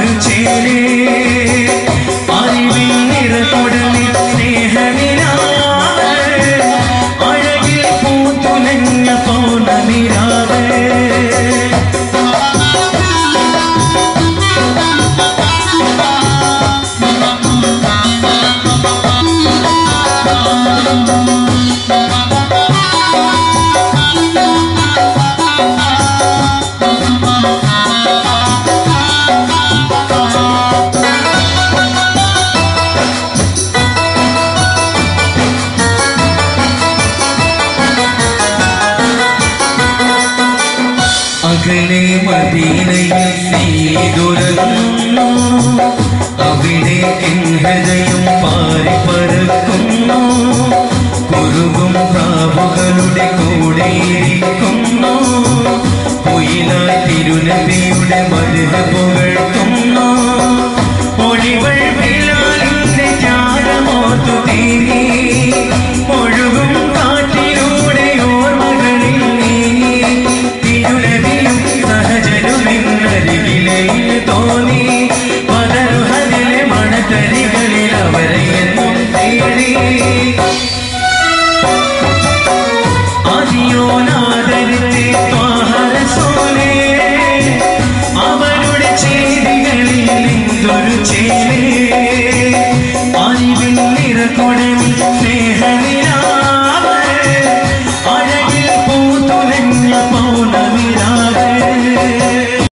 മഞ്ചേരേ അറിവിൽ നിറതൊടനെ സ്നേഹമിരാവ് അഴകിൽ പൂത്തുലഞ്ഞ പൗർണമിരാവ് Thank you. മകളെ മദീനയിൽ നീ തുറന്നു അവിടെ എൻ ഹൃദയം പാറി പറക്കുന്നു. കുറുകും പ്രാവുകളുടെ കൂടെ ഇരിക്കുന്നു. കുയില തിരുനബിയുടെ മരുത പുകഴ്ത്തുന്നു. ഒളിവൾ വിളാലിന്റെ ജാലമോർത്തു തീരേ में।